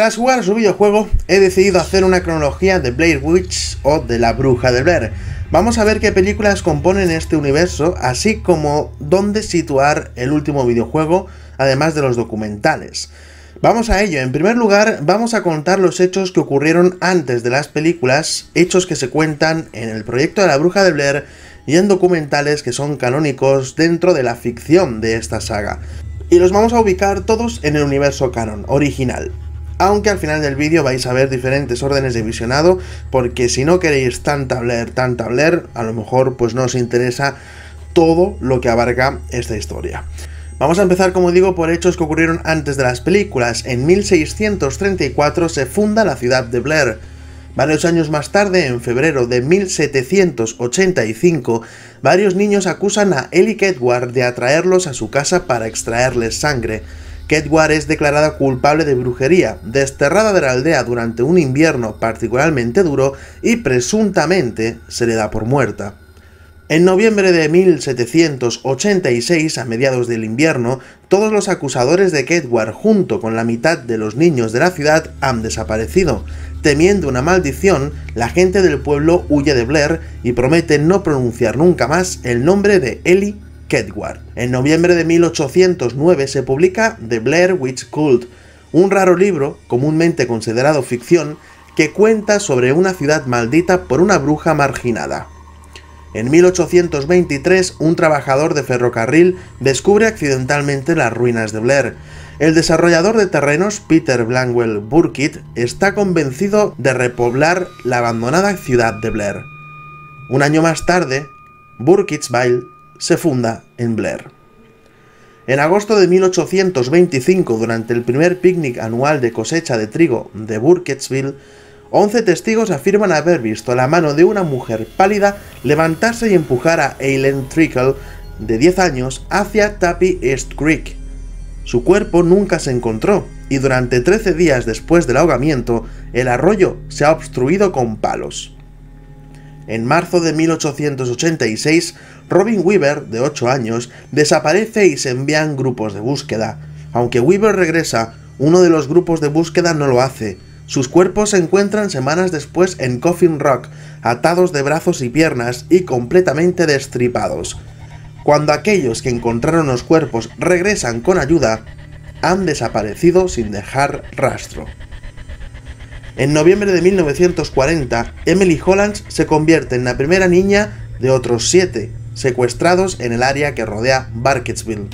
Tras jugar su videojuego, he decidido hacer una cronología de Blair Witch o de la Bruja de Blair. Vamos a ver qué películas componen este universo, así como dónde situar el último videojuego, además de los documentales. Vamos a ello. En primer lugar, vamos a contar los hechos que ocurrieron antes de las películas, hechos que se cuentan en el proyecto de la Bruja de Blair y en documentales que son canónicos dentro de la ficción de esta saga. Y los vamos a ubicar todos en el universo canon, original aunque al final del vídeo vais a ver diferentes órdenes de visionado, porque si no queréis tanta Blair, tanta Blair, a lo mejor pues no os interesa todo lo que abarca esta historia. Vamos a empezar, como digo, por hechos que ocurrieron antes de las películas. En 1634 se funda la ciudad de Blair. Varios años más tarde, en febrero de 1785, varios niños acusan a Ellie Edward de atraerlos a su casa para extraerles sangre. Kedwar es declarada culpable de brujería, desterrada de la aldea durante un invierno particularmente duro y presuntamente se le da por muerta. En noviembre de 1786, a mediados del invierno, todos los acusadores de Kedwar junto con la mitad de los niños de la ciudad han desaparecido. Temiendo una maldición, la gente del pueblo huye de Blair y promete no pronunciar nunca más el nombre de Ellie Kedward. En noviembre de 1809 se publica The Blair Witch Cult, un raro libro, comúnmente considerado ficción, que cuenta sobre una ciudad maldita por una bruja marginada. En 1823, un trabajador de ferrocarril descubre accidentalmente las ruinas de Blair. El desarrollador de terrenos, Peter Blanwell Burkitt, está convencido de repoblar la abandonada ciudad de Blair. Un año más tarde, Burkittsville se funda en Blair. En agosto de 1825, durante el primer picnic anual de cosecha de trigo de Burkittsville, 11 testigos afirman haber visto la mano de una mujer pálida levantarse y empujar a Eileen Trickle, de 10 años, hacia Tappy East Creek. Su cuerpo nunca se encontró, y durante 13 días después del ahogamiento, el arroyo se ha obstruido con palos. En marzo de 1886, Robin Weaver, de 8 años, desaparece y se envían grupos de búsqueda. Aunque Weaver regresa, uno de los grupos de búsqueda no lo hace. Sus cuerpos se encuentran semanas después en Coffin Rock, atados de brazos y piernas y completamente destripados. Cuando aquellos que encontraron los cuerpos regresan con ayuda, han desaparecido sin dejar rastro. En noviembre de 1940, Emily Hollands se convierte en la primera niña de otros siete secuestrados en el área que rodea Barketsville.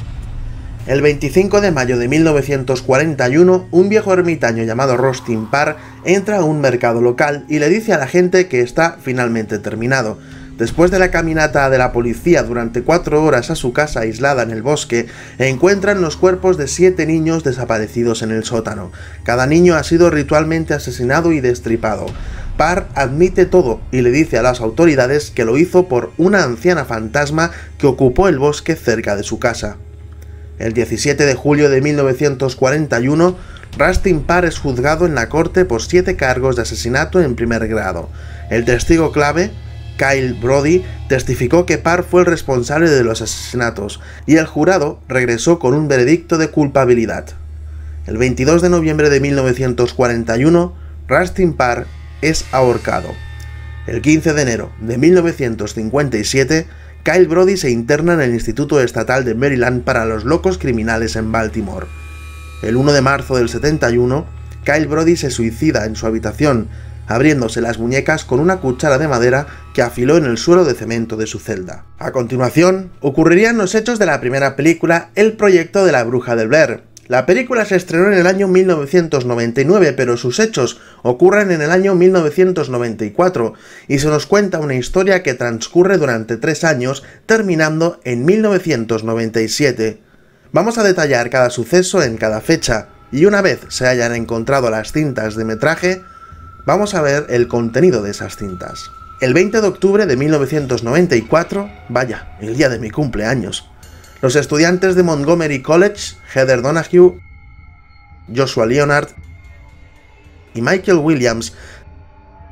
El 25 de mayo de 1941, un viejo ermitaño llamado Rostin Parr entra a un mercado local y le dice a la gente que está finalmente terminado, Después de la caminata de la policía durante cuatro horas a su casa aislada en el bosque, encuentran los cuerpos de siete niños desaparecidos en el sótano. Cada niño ha sido ritualmente asesinado y destripado. Parr admite todo y le dice a las autoridades que lo hizo por una anciana fantasma que ocupó el bosque cerca de su casa. El 17 de julio de 1941, Rustin Parr es juzgado en la corte por siete cargos de asesinato en primer grado. El testigo clave, Kyle Brody testificó que Parr fue el responsable de los asesinatos y el jurado regresó con un veredicto de culpabilidad. El 22 de noviembre de 1941, Rustin Parr es ahorcado. El 15 de enero de 1957, Kyle Brody se interna en el Instituto Estatal de Maryland para los Locos Criminales en Baltimore. El 1 de marzo del 71, Kyle Brody se suicida en su habitación abriéndose las muñecas con una cuchara de madera que afiló en el suelo de cemento de su celda. A continuación, ocurrirían los hechos de la primera película El proyecto de la bruja del Blair. La película se estrenó en el año 1999, pero sus hechos ocurren en el año 1994 y se nos cuenta una historia que transcurre durante tres años, terminando en 1997. Vamos a detallar cada suceso en cada fecha, y una vez se hayan encontrado las cintas de metraje, Vamos a ver el contenido de esas cintas. El 20 de octubre de 1994, vaya, el día de mi cumpleaños, los estudiantes de Montgomery College, Heather Donahue, Joshua Leonard y Michael Williams,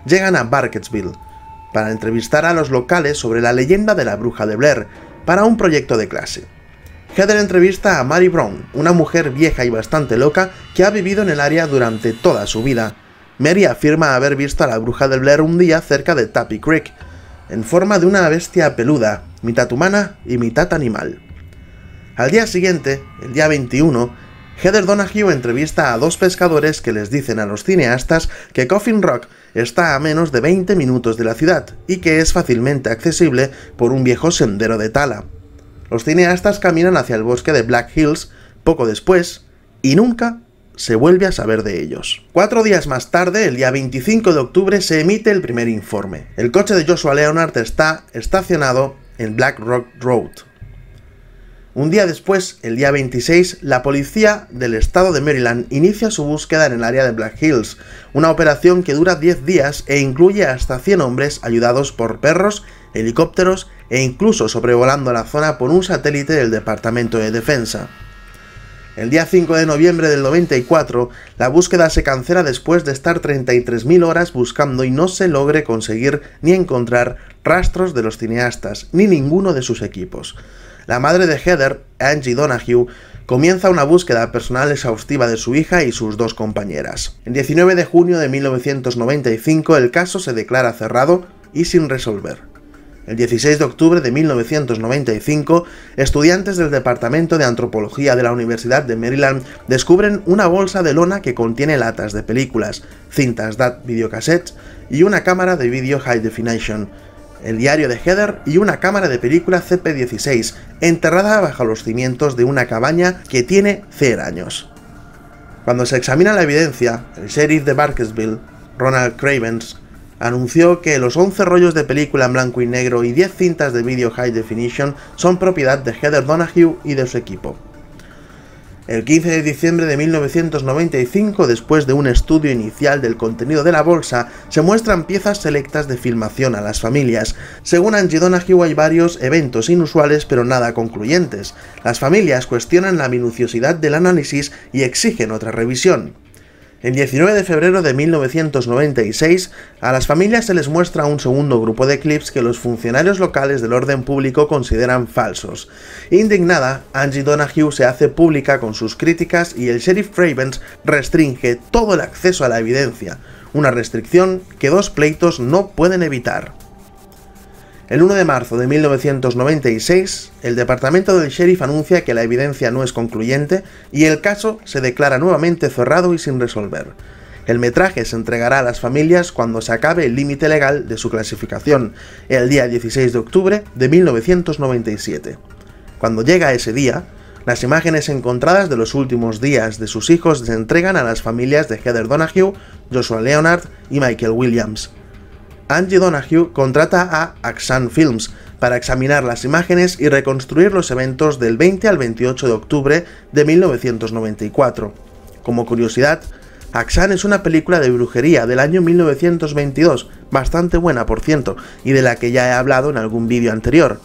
llegan a Barketsville para entrevistar a los locales sobre la leyenda de la bruja de Blair para un proyecto de clase. Heather entrevista a Mary Brown, una mujer vieja y bastante loca que ha vivido en el área durante toda su vida. Mary afirma haber visto a la bruja del Blair un día cerca de Tappy Creek, en forma de una bestia peluda, mitad humana y mitad animal. Al día siguiente, el día 21, Heather Donahue entrevista a dos pescadores que les dicen a los cineastas que Coffin Rock está a menos de 20 minutos de la ciudad y que es fácilmente accesible por un viejo sendero de tala. Los cineastas caminan hacia el bosque de Black Hills poco después y nunca se vuelve a saber de ellos. Cuatro días más tarde, el día 25 de octubre, se emite el primer informe. El coche de Joshua Leonard está estacionado en Black Rock Road. Un día después, el día 26, la policía del estado de Maryland inicia su búsqueda en el área de Black Hills, una operación que dura 10 días e incluye hasta 100 hombres ayudados por perros, helicópteros e incluso sobrevolando la zona por un satélite del Departamento de Defensa. El día 5 de noviembre del 94, la búsqueda se cancela después de estar 33.000 horas buscando y no se logre conseguir ni encontrar rastros de los cineastas, ni ninguno de sus equipos. La madre de Heather, Angie Donahue, comienza una búsqueda personal exhaustiva de su hija y sus dos compañeras. El 19 de junio de 1995 el caso se declara cerrado y sin resolver. El 16 de octubre de 1995, estudiantes del Departamento de Antropología de la Universidad de Maryland descubren una bolsa de lona que contiene latas de películas, cintas DAT videocassettes y una cámara de video High Definition, el diario de Heather y una cámara de película CP16, enterrada bajo los cimientos de una cabaña que tiene 0 años. Cuando se examina la evidencia, el sheriff de Barkesville, Ronald Cravens, anunció que los 11 rollos de película en blanco y negro y 10 cintas de vídeo high definition son propiedad de Heather Donahue y de su equipo. El 15 de diciembre de 1995, después de un estudio inicial del contenido de la bolsa, se muestran piezas selectas de filmación a las familias. Según Angie Donahue hay varios eventos inusuales pero nada concluyentes. Las familias cuestionan la minuciosidad del análisis y exigen otra revisión. El 19 de febrero de 1996, a las familias se les muestra un segundo grupo de clips que los funcionarios locales del orden público consideran falsos. Indignada, Angie Donahue se hace pública con sus críticas y el sheriff Cravens restringe todo el acceso a la evidencia, una restricción que dos pleitos no pueden evitar. El 1 de marzo de 1996, el departamento del sheriff anuncia que la evidencia no es concluyente y el caso se declara nuevamente cerrado y sin resolver. El metraje se entregará a las familias cuando se acabe el límite legal de su clasificación, el día 16 de octubre de 1997. Cuando llega ese día, las imágenes encontradas de los últimos días de sus hijos se entregan a las familias de Heather Donahue, Joshua Leonard y Michael Williams. Angie Donahue contrata a Axan Films para examinar las imágenes y reconstruir los eventos del 20 al 28 de octubre de 1994. Como curiosidad, Axan es una película de brujería del año 1922, bastante buena por cierto, y de la que ya he hablado en algún vídeo anterior.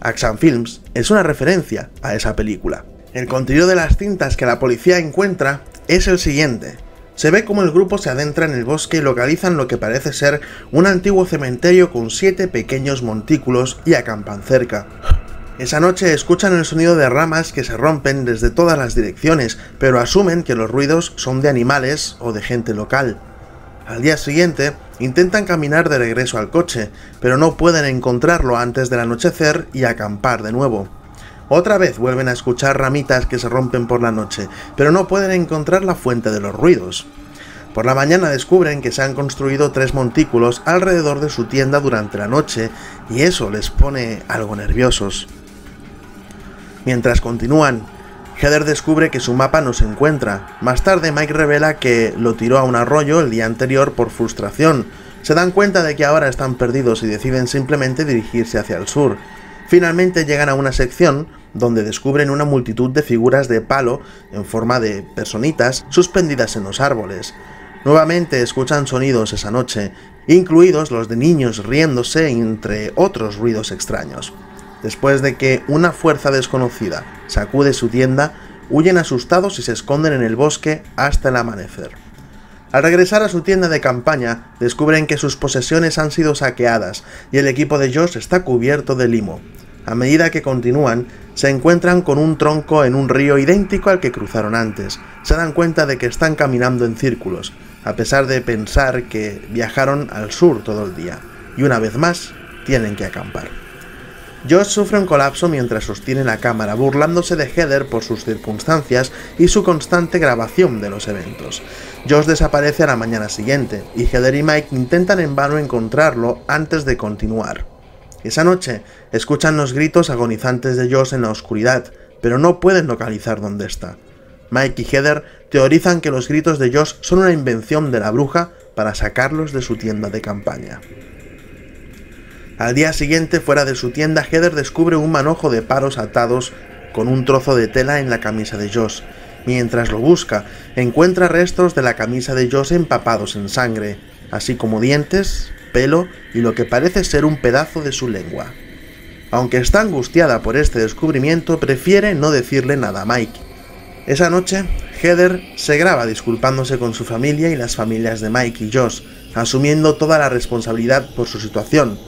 Axan Films es una referencia a esa película. El contenido de las cintas que la policía encuentra es el siguiente. Se ve como el grupo se adentra en el bosque y localizan lo que parece ser un antiguo cementerio con siete pequeños montículos y acampan cerca. Esa noche escuchan el sonido de ramas que se rompen desde todas las direcciones, pero asumen que los ruidos son de animales o de gente local. Al día siguiente, intentan caminar de regreso al coche, pero no pueden encontrarlo antes del anochecer y acampar de nuevo. Otra vez vuelven a escuchar ramitas que se rompen por la noche, pero no pueden encontrar la fuente de los ruidos. Por la mañana descubren que se han construido tres montículos alrededor de su tienda durante la noche y eso les pone algo nerviosos. Mientras continúan, Heather descubre que su mapa no se encuentra. Más tarde Mike revela que lo tiró a un arroyo el día anterior por frustración. Se dan cuenta de que ahora están perdidos y deciden simplemente dirigirse hacia el sur. Finalmente llegan a una sección donde descubren una multitud de figuras de palo en forma de personitas suspendidas en los árboles. Nuevamente escuchan sonidos esa noche, incluidos los de niños riéndose entre otros ruidos extraños. Después de que una fuerza desconocida sacude su tienda, huyen asustados y se esconden en el bosque hasta el amanecer. Al regresar a su tienda de campaña, descubren que sus posesiones han sido saqueadas y el equipo de Josh está cubierto de limo. A medida que continúan, se encuentran con un tronco en un río idéntico al que cruzaron antes. Se dan cuenta de que están caminando en círculos, a pesar de pensar que viajaron al sur todo el día. Y una vez más, tienen que acampar. Josh sufre un colapso mientras sostiene la cámara, burlándose de Heather por sus circunstancias y su constante grabación de los eventos. Josh desaparece a la mañana siguiente, y Heather y Mike intentan en vano encontrarlo antes de continuar. Esa noche, escuchan los gritos agonizantes de Josh en la oscuridad, pero no pueden localizar dónde está. Mike y Heather teorizan que los gritos de Josh son una invención de la bruja para sacarlos de su tienda de campaña. Al día siguiente, fuera de su tienda, Heather descubre un manojo de paros atados con un trozo de tela en la camisa de Josh. Mientras lo busca, encuentra restos de la camisa de Josh empapados en sangre, así como dientes, pelo y lo que parece ser un pedazo de su lengua. Aunque está angustiada por este descubrimiento, prefiere no decirle nada a Mike. Esa noche, Heather se graba disculpándose con su familia y las familias de Mike y Josh, asumiendo toda la responsabilidad por su situación,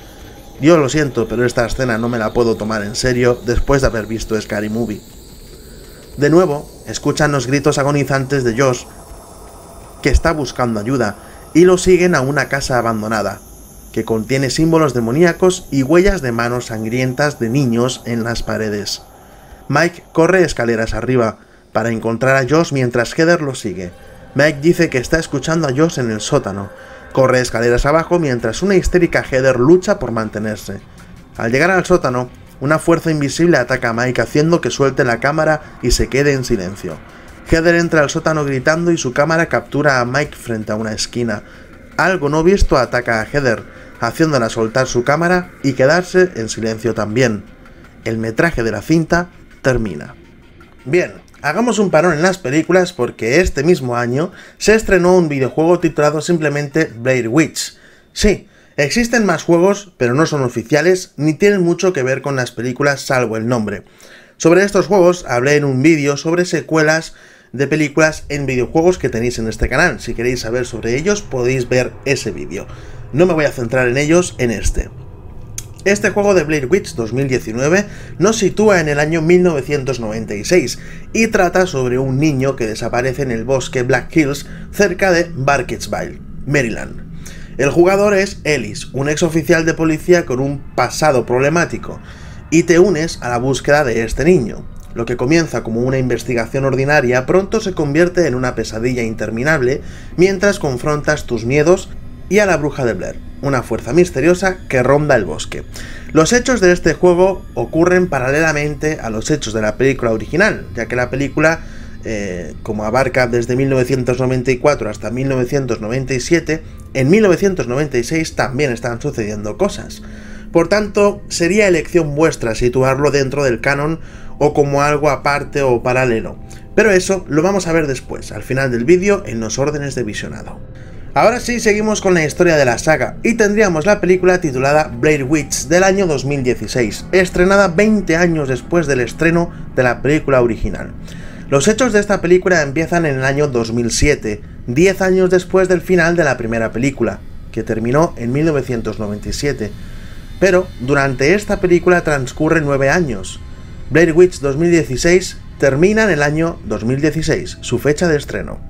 yo lo siento, pero esta escena no me la puedo tomar en serio después de haber visto Scary Movie. De nuevo, escuchan los gritos agonizantes de Josh, que está buscando ayuda, y lo siguen a una casa abandonada, que contiene símbolos demoníacos y huellas de manos sangrientas de niños en las paredes. Mike corre escaleras arriba para encontrar a Josh mientras Heather lo sigue. Mike dice que está escuchando a Josh en el sótano, Corre escaleras abajo mientras una histérica Heather lucha por mantenerse. Al llegar al sótano, una fuerza invisible ataca a Mike haciendo que suelte la cámara y se quede en silencio. Heather entra al sótano gritando y su cámara captura a Mike frente a una esquina. Algo no visto ataca a Heather, haciéndola soltar su cámara y quedarse en silencio también. El metraje de la cinta termina. Bien, Hagamos un parón en las películas porque este mismo año se estrenó un videojuego titulado simplemente Blair Witch. Sí, existen más juegos, pero no son oficiales ni tienen mucho que ver con las películas salvo el nombre. Sobre estos juegos hablé en un vídeo sobre secuelas de películas en videojuegos que tenéis en este canal. Si queréis saber sobre ellos podéis ver ese vídeo. No me voy a centrar en ellos en este. Este juego de Blair Witch 2019 nos sitúa en el año 1996 y trata sobre un niño que desaparece en el bosque Black Hills cerca de Barketsville, Maryland. El jugador es Ellis, un ex oficial de policía con un pasado problemático, y te unes a la búsqueda de este niño. Lo que comienza como una investigación ordinaria pronto se convierte en una pesadilla interminable mientras confrontas tus miedos y a la bruja de Blair, una fuerza misteriosa que ronda el bosque. Los hechos de este juego ocurren paralelamente a los hechos de la película original, ya que la película, eh, como abarca desde 1994 hasta 1997, en 1996 también están sucediendo cosas. Por tanto, sería elección vuestra situarlo dentro del canon o como algo aparte o paralelo. Pero eso lo vamos a ver después, al final del vídeo, en los órdenes de visionado. Ahora sí, seguimos con la historia de la saga y tendríamos la película titulada Blair Witch del año 2016, estrenada 20 años después del estreno de la película original. Los hechos de esta película empiezan en el año 2007, 10 años después del final de la primera película, que terminó en 1997. Pero durante esta película transcurren 9 años. Blair Witch 2016 termina en el año 2016, su fecha de estreno.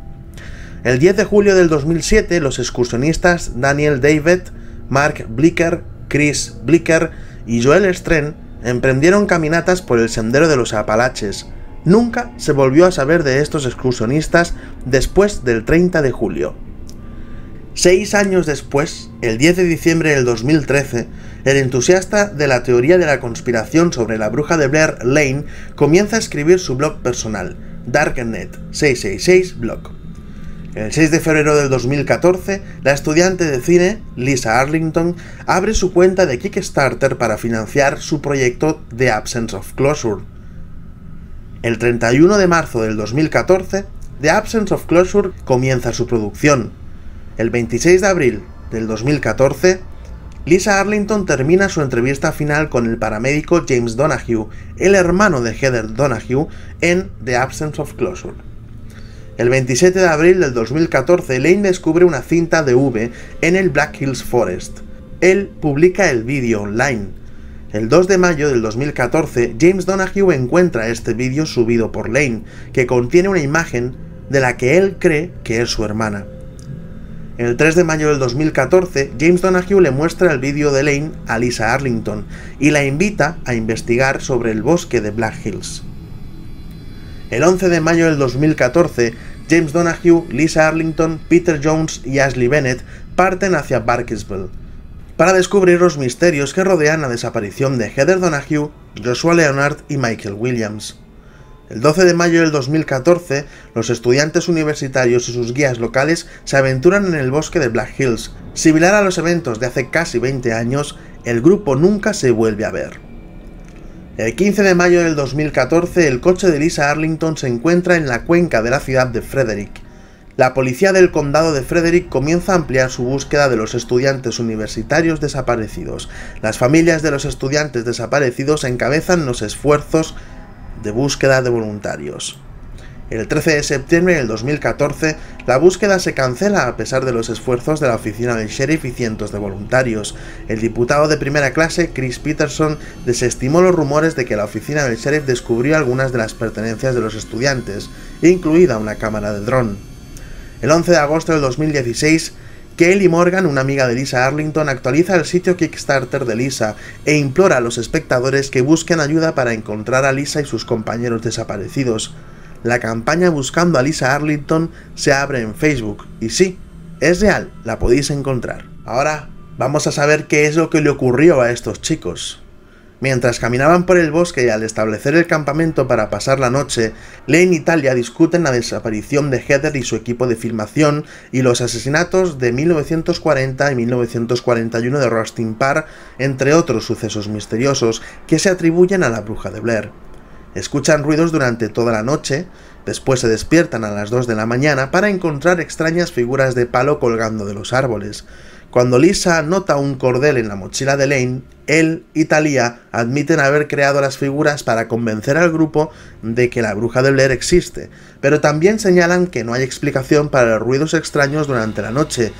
El 10 de julio del 2007, los excursionistas Daniel David, Mark Blicker, Chris Blicker y Joel Stren emprendieron caminatas por el sendero de los Apalaches. Nunca se volvió a saber de estos excursionistas después del 30 de julio. Seis años después, el 10 de diciembre del 2013, el entusiasta de la teoría de la conspiración sobre la bruja de Blair Lane comienza a escribir su blog personal, Darknet 666 Blog. El 6 de febrero del 2014, la estudiante de cine, Lisa Arlington, abre su cuenta de Kickstarter para financiar su proyecto The Absence of Closure. El 31 de marzo del 2014, The Absence of Closure comienza su producción. El 26 de abril del 2014, Lisa Arlington termina su entrevista final con el paramédico James Donahue, el hermano de Heather Donahue, en The Absence of Closure. El 27 de abril del 2014, Lane descubre una cinta de V en el Black Hills Forest. Él publica el vídeo online. El 2 de mayo del 2014, James Donahue encuentra este vídeo subido por Lane, que contiene una imagen de la que él cree que es su hermana. El 3 de mayo del 2014, James Donahue le muestra el vídeo de Lane a Lisa Arlington y la invita a investigar sobre el bosque de Black Hills. El 11 de mayo del 2014, James Donahue, Lisa Arlington, Peter Jones y Ashley Bennett parten hacia Barkisville para descubrir los misterios que rodean la desaparición de Heather Donahue, Joshua Leonard y Michael Williams. El 12 de mayo del 2014, los estudiantes universitarios y sus guías locales se aventuran en el bosque de Black Hills. Similar a los eventos de hace casi 20 años, el grupo nunca se vuelve a ver. El 15 de mayo del 2014, el coche de Lisa Arlington se encuentra en la cuenca de la ciudad de Frederick. La policía del condado de Frederick comienza a ampliar su búsqueda de los estudiantes universitarios desaparecidos. Las familias de los estudiantes desaparecidos encabezan los esfuerzos de búsqueda de voluntarios. El 13 de septiembre del 2014, la búsqueda se cancela a pesar de los esfuerzos de la oficina del sheriff y cientos de voluntarios. El diputado de primera clase, Chris Peterson, desestimó los rumores de que la oficina del sheriff descubrió algunas de las pertenencias de los estudiantes, incluida una cámara de dron. El 11 de agosto del 2016, Kelly Morgan, una amiga de Lisa Arlington, actualiza el sitio Kickstarter de Lisa e implora a los espectadores que busquen ayuda para encontrar a Lisa y sus compañeros desaparecidos. La campaña Buscando a Lisa Arlington se abre en Facebook y sí, es real, la podéis encontrar. Ahora vamos a saber qué es lo que le ocurrió a estos chicos. Mientras caminaban por el bosque y al establecer el campamento para pasar la noche, Lane y Talia discuten la desaparición de Heather y su equipo de filmación y los asesinatos de 1940 y 1941 de Rustin Parr, entre otros sucesos misteriosos que se atribuyen a la bruja de Blair. Escuchan ruidos durante toda la noche, después se despiertan a las 2 de la mañana para encontrar extrañas figuras de palo colgando de los árboles. Cuando Lisa nota un cordel en la mochila de Lane, él y Talia admiten haber creado las figuras para convencer al grupo de que la bruja de Blair existe, pero también señalan que no hay explicación para los ruidos extraños durante la noche.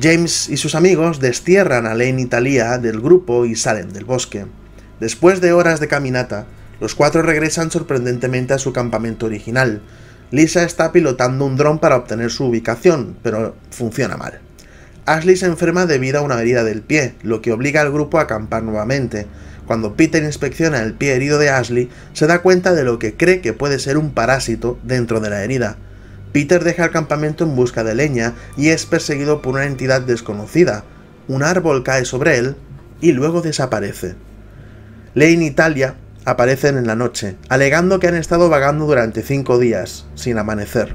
James y sus amigos destierran a Lane y Talia del grupo y salen del bosque. Después de horas de caminata, los cuatro regresan sorprendentemente a su campamento original. Lisa está pilotando un dron para obtener su ubicación, pero funciona mal. Ashley se enferma debido a una herida del pie, lo que obliga al grupo a acampar nuevamente. Cuando Peter inspecciona el pie herido de Ashley, se da cuenta de lo que cree que puede ser un parásito dentro de la herida. Peter deja el campamento en busca de leña y es perseguido por una entidad desconocida. Un árbol cae sobre él y luego desaparece. Lane y Talia aparecen en la noche, alegando que han estado vagando durante cinco días, sin amanecer.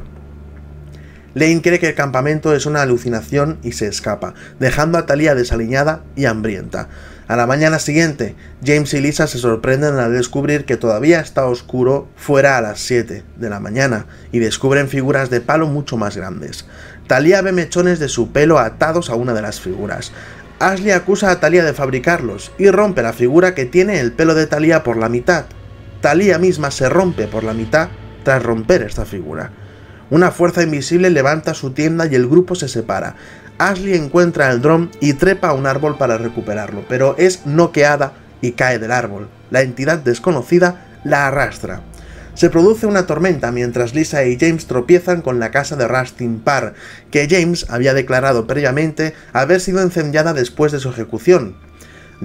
Lane cree que el campamento es una alucinación y se escapa, dejando a Talia desaliñada y hambrienta. A la mañana siguiente, James y Lisa se sorprenden al descubrir que todavía está oscuro fuera a las 7 de la mañana y descubren figuras de palo mucho más grandes. Talia ve mechones de su pelo atados a una de las figuras. Ashley acusa a Talia de fabricarlos y rompe la figura que tiene el pelo de Talia por la mitad. Talia misma se rompe por la mitad tras romper esta figura. Una fuerza invisible levanta su tienda y el grupo se separa. Ashley encuentra el dron y trepa a un árbol para recuperarlo, pero es noqueada y cae del árbol. La entidad desconocida la arrastra. Se produce una tormenta mientras Lisa y James tropiezan con la casa de Rustin Parr, que James había declarado previamente haber sido incendiada después de su ejecución.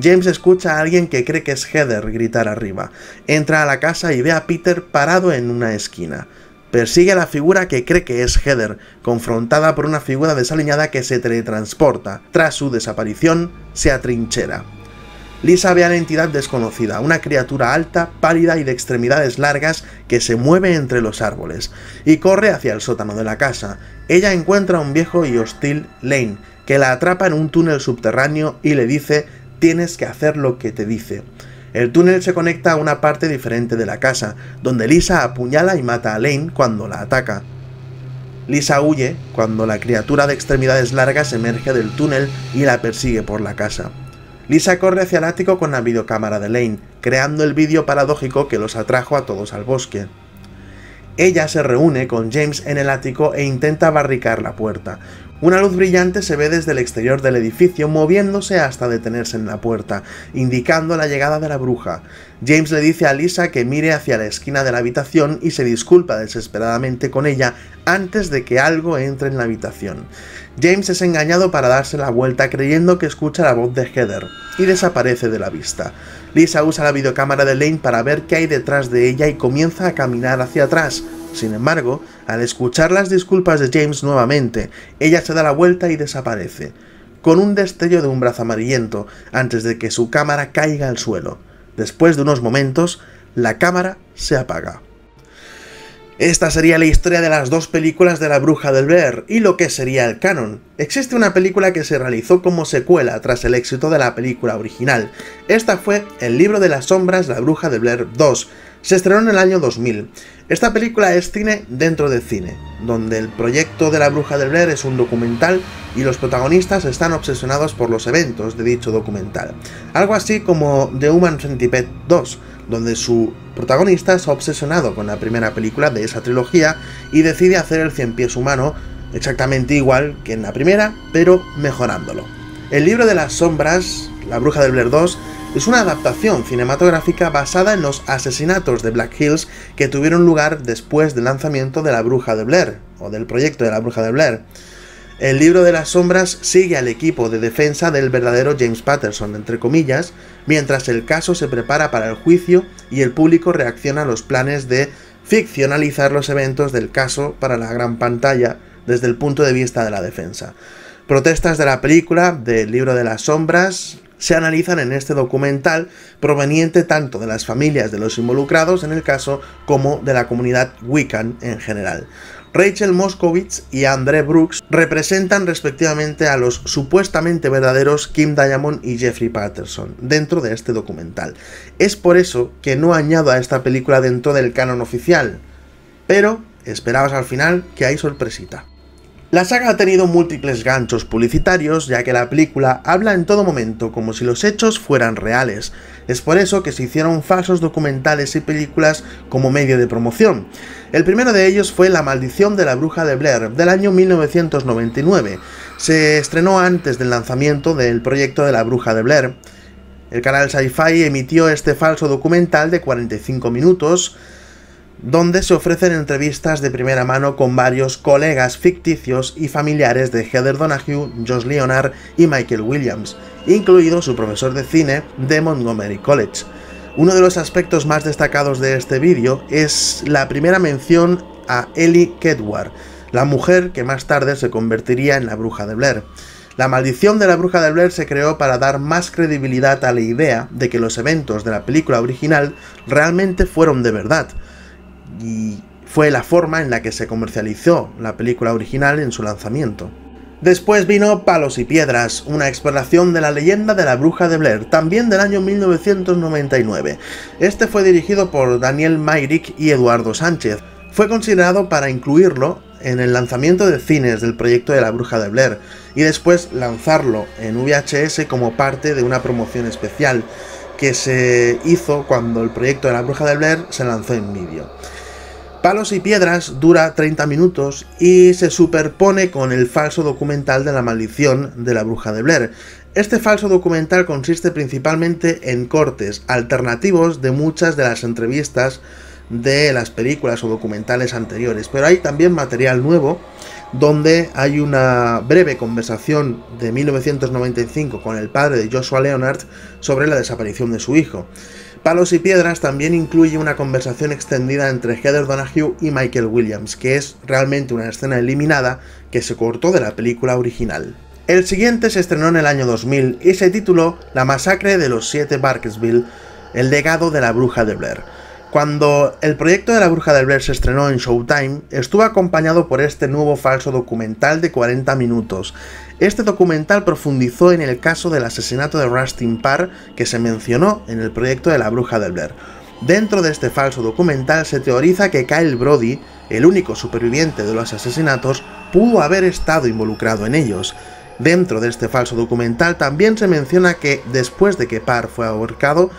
James escucha a alguien que cree que es Heather gritar arriba. Entra a la casa y ve a Peter parado en una esquina. Persigue a la figura que cree que es Heather, confrontada por una figura desaliñada que se teletransporta. Tras su desaparición, se atrinchera. Lisa ve a la entidad desconocida, una criatura alta, pálida y de extremidades largas que se mueve entre los árboles, y corre hacia el sótano de la casa. Ella encuentra a un viejo y hostil Lane, que la atrapa en un túnel subterráneo y le dice tienes que hacer lo que te dice. El túnel se conecta a una parte diferente de la casa, donde Lisa apuñala y mata a Lane cuando la ataca. Lisa huye cuando la criatura de extremidades largas emerge del túnel y la persigue por la casa. Lisa corre hacia el ático con la videocámara de Lane, creando el vídeo paradójico que los atrajo a todos al bosque. Ella se reúne con James en el ático e intenta barricar la puerta. Una luz brillante se ve desde el exterior del edificio moviéndose hasta detenerse en la puerta, indicando la llegada de la bruja. James le dice a Lisa que mire hacia la esquina de la habitación y se disculpa desesperadamente con ella antes de que algo entre en la habitación. James es engañado para darse la vuelta creyendo que escucha la voz de Heather y desaparece de la vista. Lisa usa la videocámara de Lane para ver qué hay detrás de ella y comienza a caminar hacia atrás, sin embargo, al escuchar las disculpas de James nuevamente, ella se da la vuelta y desaparece, con un destello de un brazo amarillento, antes de que su cámara caiga al suelo. Después de unos momentos, la cámara se apaga. Esta sería la historia de las dos películas de la Bruja del Blair y lo que sería el canon. Existe una película que se realizó como secuela tras el éxito de la película original. Esta fue El libro de las sombras, la Bruja del Blair 2. Se estrenó en el año 2000. Esta película es cine dentro del cine, donde el proyecto de la Bruja del Blair es un documental y los protagonistas están obsesionados por los eventos de dicho documental. Algo así como The Human Centipede 2, donde su protagonista es obsesionado con la primera película de esa trilogía y decide hacer el cien pies humano exactamente igual que en la primera, pero mejorándolo. El libro de las sombras, La Bruja del Blair 2, es una adaptación cinematográfica basada en los asesinatos de Black Hills que tuvieron lugar después del lanzamiento de La Bruja de Blair, o del proyecto de La Bruja de Blair. El libro de las sombras sigue al equipo de defensa del verdadero James Patterson, entre comillas, mientras el caso se prepara para el juicio y el público reacciona a los planes de ficcionalizar los eventos del caso para la gran pantalla desde el punto de vista de la defensa. Protestas de la película, del libro de las sombras, se analizan en este documental proveniente tanto de las familias de los involucrados en el caso como de la comunidad Wiccan en general. Rachel Moskowitz y Andre Brooks representan respectivamente a los supuestamente verdaderos Kim Diamond y Jeffrey Patterson dentro de este documental. Es por eso que no añado a esta película dentro del canon oficial, pero esperabas al final que hay sorpresita. La saga ha tenido múltiples ganchos publicitarios, ya que la película habla en todo momento como si los hechos fueran reales. Es por eso que se hicieron falsos documentales y películas como medio de promoción. El primero de ellos fue La maldición de la bruja de Blair, del año 1999. Se estrenó antes del lanzamiento del proyecto de la bruja de Blair. El canal Sci-Fi emitió este falso documental de 45 minutos, donde se ofrecen entrevistas de primera mano con varios colegas ficticios y familiares de Heather Donahue, Josh Leonard y Michael Williams, incluido su profesor de cine de Montgomery College. Uno de los aspectos más destacados de este vídeo es la primera mención a Ellie Kedward, la mujer que más tarde se convertiría en la bruja de Blair. La maldición de la bruja de Blair se creó para dar más credibilidad a la idea de que los eventos de la película original realmente fueron de verdad, y fue la forma en la que se comercializó la película original en su lanzamiento. Después vino Palos y Piedras, una exploración de la leyenda de la bruja de Blair, también del año 1999. Este fue dirigido por Daniel Mayrick y Eduardo Sánchez. Fue considerado para incluirlo en el lanzamiento de cines del proyecto de la bruja de Blair y después lanzarlo en VHS como parte de una promoción especial que se hizo cuando el proyecto de la bruja de Blair se lanzó en vídeo. Palos y Piedras dura 30 minutos y se superpone con el falso documental de la maldición de la bruja de Blair. Este falso documental consiste principalmente en cortes alternativos de muchas de las entrevistas de las películas o documentales anteriores, pero hay también material nuevo donde hay una breve conversación de 1995 con el padre de Joshua Leonard sobre la desaparición de su hijo. Palos y Piedras también incluye una conversación extendida entre Heather Donahue y Michael Williams, que es realmente una escena eliminada que se cortó de la película original. El siguiente se estrenó en el año 2000 y se tituló La masacre de los siete Barksville, el legado de la bruja de Blair. Cuando el proyecto de la bruja de Blair se estrenó en Showtime, estuvo acompañado por este nuevo falso documental de 40 minutos, este documental profundizó en el caso del asesinato de Rustin Parr que se mencionó en el proyecto de la bruja del Blair. Dentro de este falso documental se teoriza que Kyle Brody, el único superviviente de los asesinatos, pudo haber estado involucrado en ellos. Dentro de este falso documental también se menciona que después de que Parr fue ahorcado,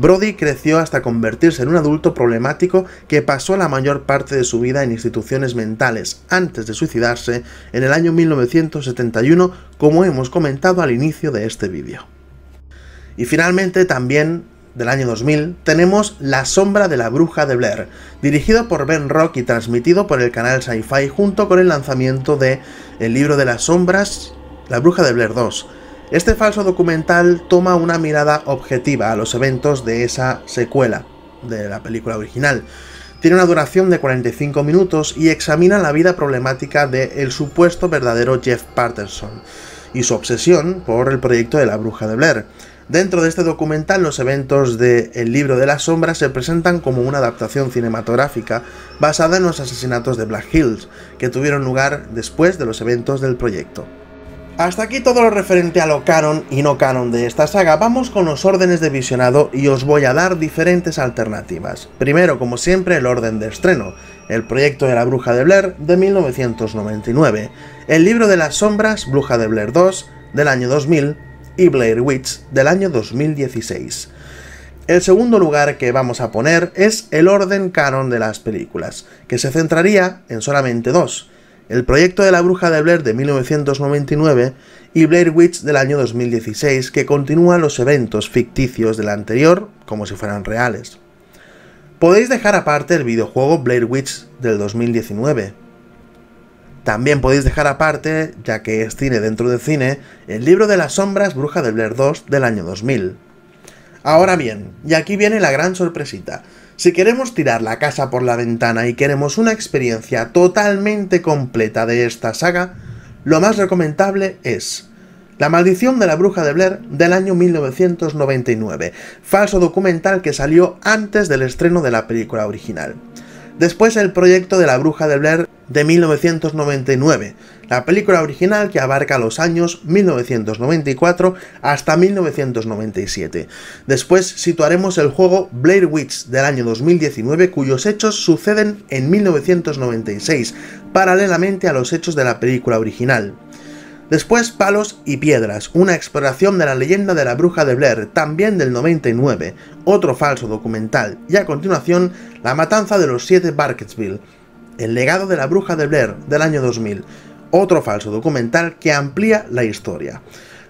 Brody creció hasta convertirse en un adulto problemático que pasó la mayor parte de su vida en instituciones mentales antes de suicidarse en el año 1971, como hemos comentado al inicio de este vídeo. Y finalmente también del año 2000 tenemos La sombra de la bruja de Blair, dirigido por Ben Rock y transmitido por el canal Sci-Fi junto con el lanzamiento de El libro de las sombras, La bruja de Blair 2. Este falso documental toma una mirada objetiva a los eventos de esa secuela de la película original. Tiene una duración de 45 minutos y examina la vida problemática del el supuesto verdadero Jeff Patterson y su obsesión por el proyecto de la bruja de Blair. Dentro de este documental, los eventos de El libro de las sombras se presentan como una adaptación cinematográfica basada en los asesinatos de Black Hills, que tuvieron lugar después de los eventos del proyecto. Hasta aquí todo lo referente a lo canon y no canon de esta saga, vamos con los órdenes de visionado y os voy a dar diferentes alternativas. Primero, como siempre, el orden de estreno, el proyecto de la Bruja de Blair de 1999, el libro de las sombras, Bruja de Blair 2 del año 2000, y Blair Witch del año 2016. El segundo lugar que vamos a poner es el orden canon de las películas, que se centraría en solamente dos, el proyecto de la bruja de Blair de 1999 y Blair Witch del año 2016, que continúa los eventos ficticios del anterior como si fueran reales. Podéis dejar aparte el videojuego Blair Witch del 2019, también podéis dejar aparte, ya que es cine dentro del cine, el libro de las sombras Bruja de Blair 2 del año 2000. Ahora bien, y aquí viene la gran sorpresita. Si queremos tirar la casa por la ventana y queremos una experiencia totalmente completa de esta saga, lo más recomendable es La maldición de la bruja de Blair del año 1999, falso documental que salió antes del estreno de la película original. Después el proyecto de la bruja de Blair de 1999, la película original que abarca los años 1994 hasta 1997. Después situaremos el juego Blair Witch del año 2019 cuyos hechos suceden en 1996, paralelamente a los hechos de la película original. Después Palos y Piedras, una exploración de la leyenda de la bruja de Blair, también del 99, otro falso documental, y a continuación La matanza de los siete Barketsville, el legado de la bruja de Blair del año 2000, otro falso documental que amplía la historia.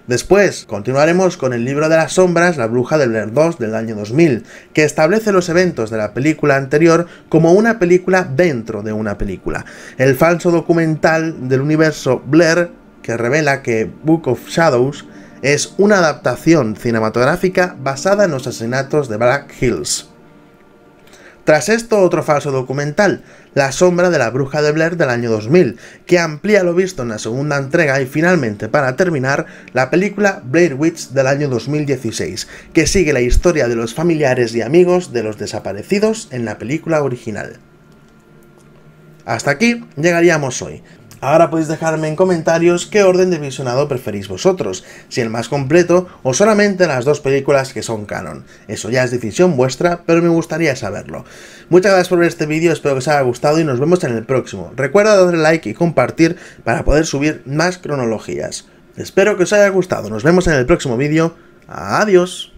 Después continuaremos con el libro de las sombras, La bruja de Blair 2 del año 2000, que establece los eventos de la película anterior como una película dentro de una película. El falso documental del universo Blair que revela que Book of Shadows es una adaptación cinematográfica basada en los asesinatos de Black Hills. Tras esto, otro falso documental, La sombra de la bruja de Blair del año 2000, que amplía lo visto en la segunda entrega y finalmente, para terminar, la película Blair Witch del año 2016, que sigue la historia de los familiares y amigos de los desaparecidos en la película original. Hasta aquí llegaríamos hoy. Ahora podéis dejarme en comentarios qué orden de visionado preferís vosotros, si el más completo o solamente las dos películas que son canon. Eso ya es decisión vuestra, pero me gustaría saberlo. Muchas gracias por ver este vídeo, espero que os haya gustado y nos vemos en el próximo. Recuerda darle like y compartir para poder subir más cronologías. Espero que os haya gustado, nos vemos en el próximo vídeo. Adiós.